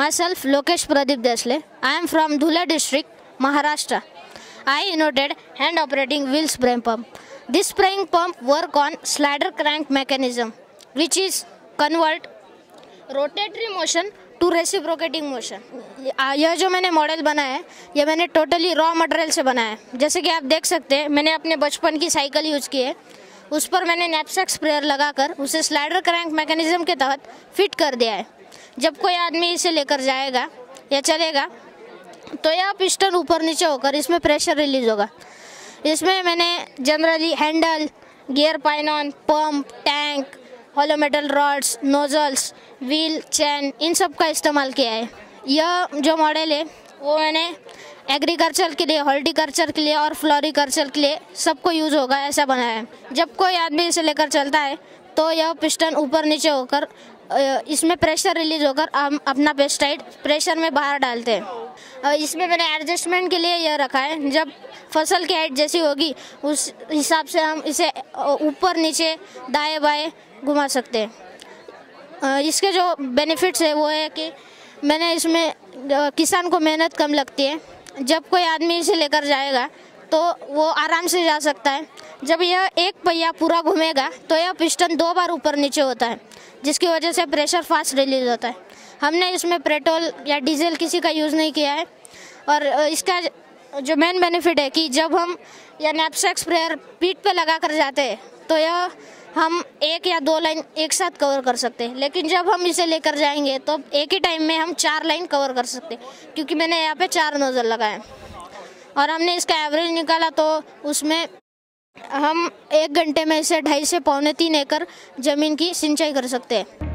Myself Lokesh Pradeep Desale I am from Dhule district Maharashtra I innovated hand operating wheel spray pump this spraying pump work on slider crank mechanism which is convert rotatory motion to reciprocating motion यह जो मैंने model बनाया है, यह मैंने totally raw material से बनाया है। जैसे कि आप देख सकते हैं, मैंने अपने बचपन की साइकिल यूज़ की है। उस पर मैंने नेपसेक स्प्रेयर लगाकर उसे स्लाइडर क्रैंक मैकेनिज्म के तहत फिट कर दिया है। जब कोई आदमी इसे लेकर जाएगा या चलेगा तो यह पिस्टन ऊपर नीचे होकर इसमें प्रेशर रिलीज़ होगा। इसमें मैंने generally handle gear pinion pump tank hollow metal rods nozzles wheel chain इन सब का इस्तेमाल किया है। यह जो मॉडल है, वो मैंने एग्रीकल्चर के लिए, हॉर्टिकल्चर के लिए और फ्लोरिकल्चर के लिए सबको यूज़ होगा, ऐसा बनाया है। जब कोई आदमी इसे लेकर चलता है तो यह पिस्टन ऊपर नीचे होकर इसमें प्रेशर रिलीज़ होकर हम अपना पेस्टाइड प्रेशर में बाहर डालते हैं। इसमें मैंने एडजस्टमेंट के लिए यह रखा है, जब फ़सल की हाइट जैसी होगी, उस हिसाब से हम इसे ऊपर नीचे दाएँ बाएँ घुमा सकते हैं। इसके जो बेनिफिट्स है, वो है कि मैंने इसमें किसान को मेहनत कम लगती है। जब कोई आदमी इसे लेकर जाएगा तो वो आराम से जा सकता है। जब यह एक पहिया पूरा घूमेगा तो यह पिस्टन दो बार ऊपर नीचे होता है, जिसकी वजह से प्रेशर फास्ट रिलीज़ होता है। हमने इसमें पेट्रोल या डीजल किसी का यूज़ नहीं किया है, और इसका जो मेन बेनिफिट है कि जब हम या नैपसेक स्प्रेयर पीठ पे लगा कर जाते हैं तो यह हम एक या दो लाइन एक साथ कवर कर सकते हैं। लेकिन जब हम इसे लेकर जाएँगे तो एक ही टाइम में हम चार लाइन कवर कर सकते हैं, क्योंकि मैंने यहाँ पे चार नोज़ल लगाए और हमने इसका एवरेज निकाला तो उसमें हम एक घंटे में इसे ढाई से पौने तीन एकड़ ज़मीन की सिंचाई कर सकते हैं।